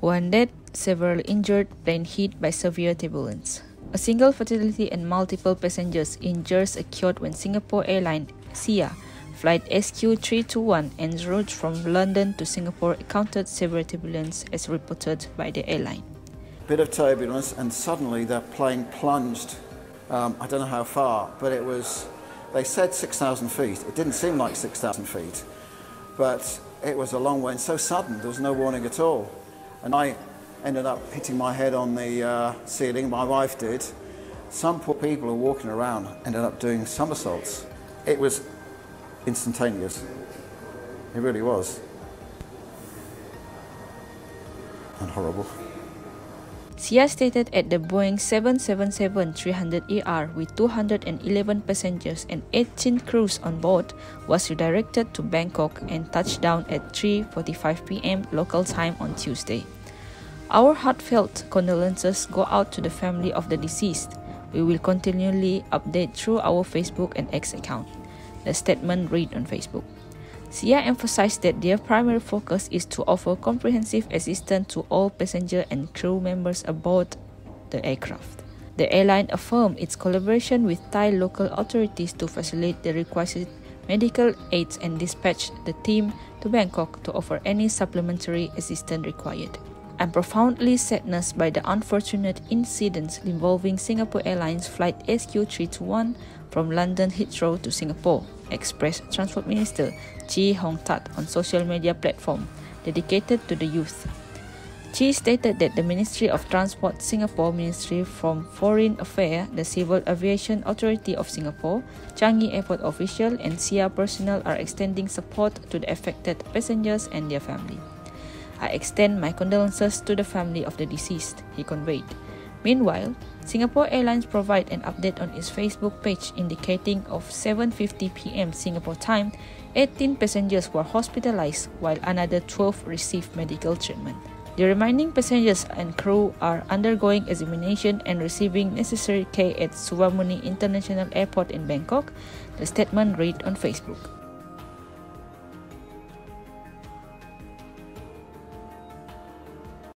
One dead, several injured, plane hit by severe turbulence. A single fatality and multiple passengers injuries occurred when Singapore Airlines SIA flight SQ321 en route from London to Singapore encountered severe turbulence as reported by the airline. Bit of turbulence and suddenly the plane plunged. Um, I don't know how far, but it was, they said 6,000 feet. It didn't seem like 6,000 feet, but it was a long way and so sudden, there was no warning at all. And I ended up hitting my head on the uh, ceiling, my wife did. Some poor people who were walking around ended up doing somersaults. It was instantaneous. It really was. And horrible. SIA stated at the Boeing 777-300ER with 211 passengers and 18 crews on board was redirected to Bangkok and touched down at 3.45 p.m. local time on Tuesday. Our heartfelt condolences go out to the family of the deceased. We will continually update through our Facebook and X account. The statement read on Facebook. SIA emphasized that their primary focus is to offer comprehensive assistance to all passenger and crew members aboard the aircraft. The airline affirmed its collaboration with Thai local authorities to facilitate the requested medical aids and dispatched the team to Bangkok to offer any supplementary assistance required. I'm profoundly saddened by the unfortunate incidents involving Singapore Airlines Flight SQ321 from London Heathrow to Singapore, expressed Transport Minister Chee Hong Tat on social media platform dedicated to the youth. Chee stated that the Ministry of Transport Singapore Ministry from Foreign Affairs, the Civil Aviation Authority of Singapore, Changi Airport official and SIA personnel are extending support to the affected passengers and their family. I extend my condolences to the family of the deceased, he conveyed. Meanwhile, Singapore Airlines provided an update on its Facebook page indicating of 7:50 p.m. Singapore time, 18 passengers were hospitalized while another 12 received medical treatment. The remaining passengers and crew are undergoing examination and receiving necessary care at Suvarnabhumi International Airport in Bangkok, the statement read on Facebook.